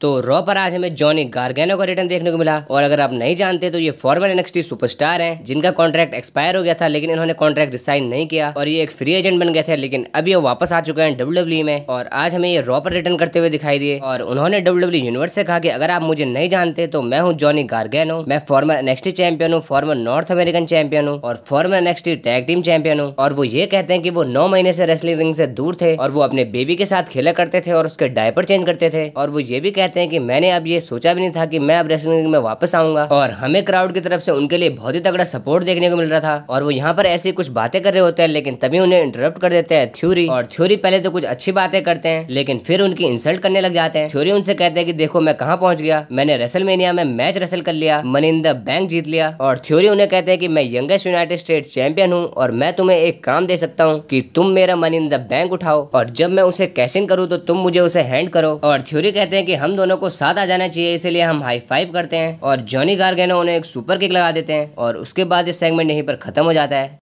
तो रॉ पर आज हमें जॉनी गार्गेनो का रिटर्न देखने को मिला। और अगर आप नहीं जानते तो ये फॉर्मर एनएक्सटी सुपरस्टार हैं, जिनका कॉन्ट्रैक्ट एक्सपायर हो गया था, लेकिन इन्होंने कॉन्ट्रैक्ट रिसाइन नहीं किया। और ये एक फ्री एजेंट बन गए थे, लेकिन अब ये वापस आ चुके हैं डब्ल्यू e में। और आज हमें ये रॉ पर रिटर्न करते हुए दिखाई दिए। और उन्होंने डब्ल्यू यूनिवर्स e से कहा कि अगर आप मुझे नहीं जानते तो मैं हूँ जॉनी गार्गेनो। मैं फॉर्मर एनएक्सटी चैंपियन हूँ फॉर्मर नॉर्थ अमेरिकन चैंपियन हूँ, और former NXT tag team champion हूँ। और वो ये कहते हैं कि वो नौ महीने से रेसलिंग रिंग से दूर थे, और वो अपने बेबी के साथ खेला करते थे, और उसके डायपर चेंज करते थे। और वो ये भी कहते हैं कि मैंने अब ये सोचा भी नहीं था कि मैं अब रेसलिंग में वापस आऊँगा। और हमें क्राउड की तरफ़ से उनके लिए बहुत ही तगड़ा सपोर्ट देखने को मिल रहा था। और वो यहाँ पर ऐसी कुछ बातें कर रहे होते हैं, लेकिन तभी उन्हें इंटरप्ट कर देते हैं थ्योरी और थ्योरी पहले तो कुछ अच्छी बातें करते हैं, लेकिन फिर उनकी इंसल्ट करने लग जाते हैं। थ्योरी उनसे कहते हैं कि देखो मैं कहाँ पहुँच गया? मैंने रेसल में मैच रेसल कर लिया मनी इन द बैंक जीत लिया। और थ्योरी उन्हें कहते हैं कि मैं यंगेस्ट यूनाइटेड स्टेट चैंपियन हूँ और मैं तुम्हें एक काम दे सकता हूँ कि तुम मेरा मनी इन द बैंक उठाओ। और जब मैं उसे कैसिंग करूँ तो तुम मुझे उसे हैंड करो। और थ्योरी कहते हैं कि हम दोनों को साथ आ जाना चाहिए, इसलिए हम हाई फाइव करते हैं। और जॉनी गार्गेनो उन्हें एक सुपर किक लगा देते हैं। और उसके बाद इस सेगमेंट यहीं पर खत्म हो जाता है।